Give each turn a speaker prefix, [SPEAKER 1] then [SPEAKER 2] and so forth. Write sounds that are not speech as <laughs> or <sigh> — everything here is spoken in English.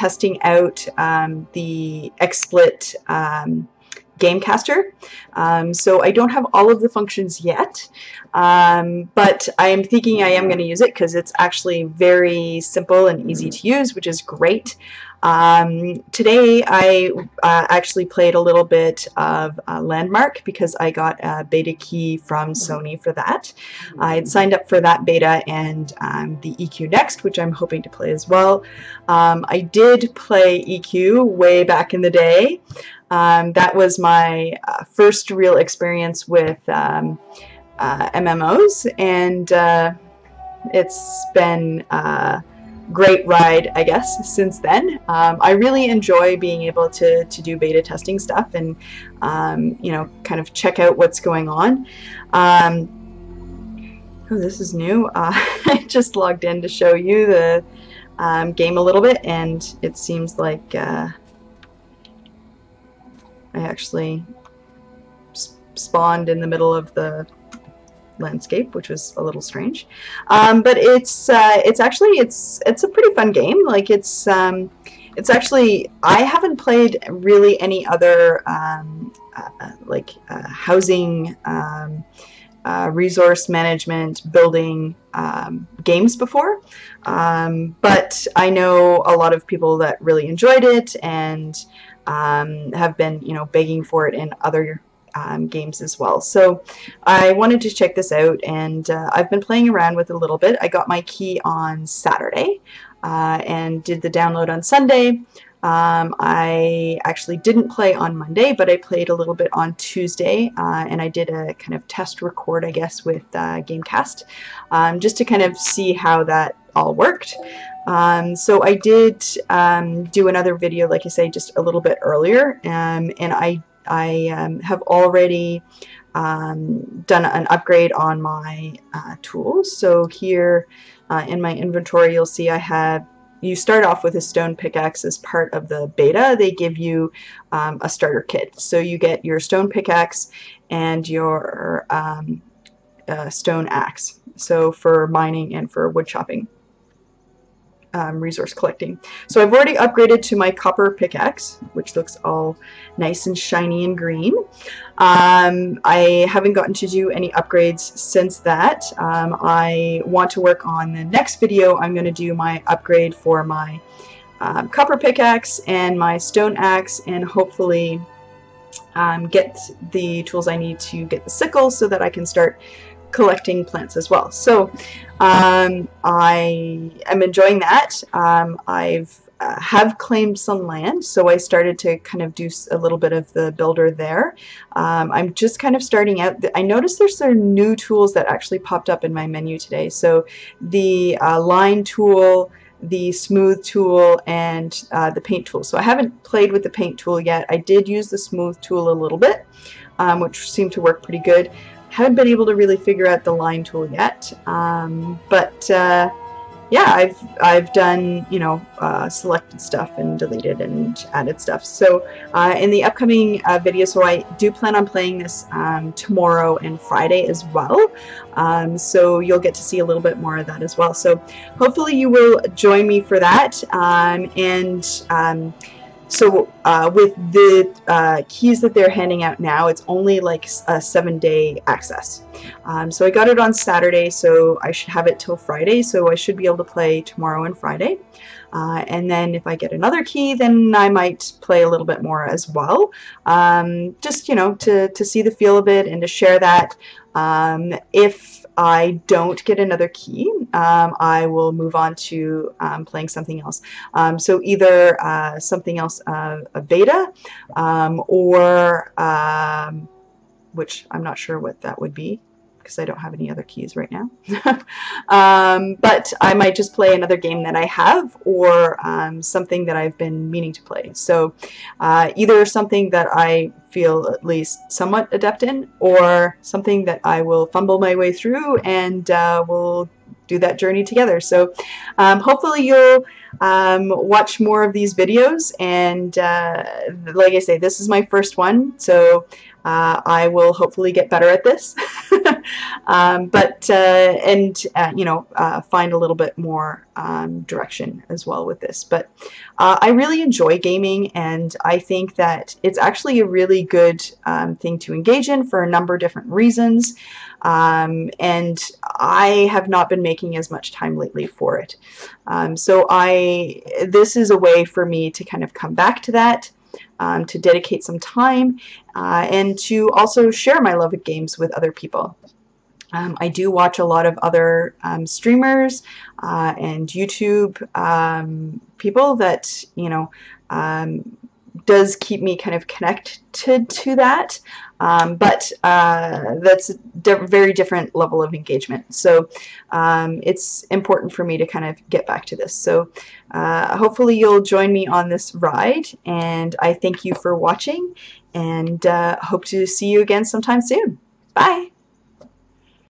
[SPEAKER 1] testing out um, the XSplit um, Gamecaster. Um, so I don't have all of the functions yet, um, but I am thinking I am going to use it because it's actually very simple and easy to use, which is great. Um, today I uh, actually played a little bit of uh, Landmark because I got a beta key from Sony for that. I had signed up for that beta and um, the EQ Next, which I'm hoping to play as well. Um, I did play EQ way back in the day. Um, that was my uh, first real experience with um, uh, MMOs, and uh, it's been a great ride, I guess, since then. Um, I really enjoy being able to, to do beta testing stuff and, um, you know, kind of check out what's going on. Um, oh, this is new. <laughs> Uh, I just logged in to show you the um, game a little bit, and it seems like uh, I actually spawned in the middle of the landscape, which was a little strange. Um, but it's uh, it's actually it's it's a pretty fun game. Like it's um, it's actually I haven't played really any other um, uh, like uh, housing. Um, uh, resource management building um, games before um, but I know a lot of people that really enjoyed it and um, have been, you know, begging for it in other um, games as well. So I wanted to check this out and uh, I've been playing around with it a little bit. I got my key on Saturday uh, and did the download on Sunday. Um, I actually didn't play on Monday, but I played a little bit on Tuesday, uh, and I did a kind of test record, I guess, with uh, Gamecast, um, just to kind of see how that all worked. Um, so I did um, do another video, like I say, just a little bit earlier, um, and I, I um, have already um, done an upgrade on my uh, tools. So here uh, in my inventory, you'll see I have you start off with a stone pickaxe as part of the beta. They give you um, a starter kit. So you get your stone pickaxe and your um, uh, stone axe. So for mining and for wood chopping um, resource collecting. So I've already upgraded to my copper pickaxe, which looks all nice and shiny and green. Um, I haven't gotten to do any upgrades since that. Um, I want to work on the next video. I'm going to do my upgrade for my um, copper pickaxe and my stone axe and hopefully um, get the tools I need to get the sickle so that I can start collecting plants as well. So um, I am enjoying that. Um, I've uh, have claimed some land, so I started to kind of do a little bit of the builder there. Um, I'm just kind of starting out. I noticed there's some new tools that actually popped up in my menu today. So the uh, line tool, the smooth tool, and uh, the paint tool. So I haven't played with the paint tool yet. I did use the smooth tool a little bit, um, which seemed to work pretty good haven't been able to really figure out the line tool yet. Um, but uh, yeah, I've I've done you know uh, selected stuff and deleted and added stuff. So uh, in the upcoming uh, video, so I do plan on playing this um, tomorrow and Friday as well. Um, so you'll get to see a little bit more of that as well. So hopefully you will join me for that um, and um, so uh, with the uh, keys that they're handing out now, it's only like a seven day access. Um, so I got it on Saturday, so I should have it till Friday, so I should be able to play tomorrow and Friday. Uh, and then if I get another key, then I might play a little bit more as well. Um, just, you know, to, to see the feel of it and to share that. Um, if I don't get another key, um, I will move on to um, playing something else. Um, so either uh, something else, uh, a beta, um, or um, which I'm not sure what that would be because I don't have any other keys right now. <laughs> um, but I might just play another game that I have or um, something that I've been meaning to play. So uh, either something that I feel at least somewhat adept in or something that I will fumble my way through and uh, we'll do that journey together. So um, hopefully you'll um, watch more of these videos and uh, like I say, this is my first one. So uh, I will hopefully get better at this. <laughs> um, but uh, and uh, you know uh, find a little bit more um, direction as well with this. But uh, I really enjoy gaming, and I think that it's actually a really good um, thing to engage in for a number of different reasons. Um, and I have not been making as much time lately for it. Um, so I this is a way for me to kind of come back to that um, to dedicate some time, uh, and to also share my love of games with other people. Um, I do watch a lot of other um, streamers uh, and YouTube um, people that, you know, um, does keep me kind of connected to that. Um, but uh, that's a di very different level of engagement. So um, it's important for me to kind of get back to this. So uh, hopefully you'll join me on this ride, and I thank you for watching, and uh, hope to see you again sometime soon. Bye!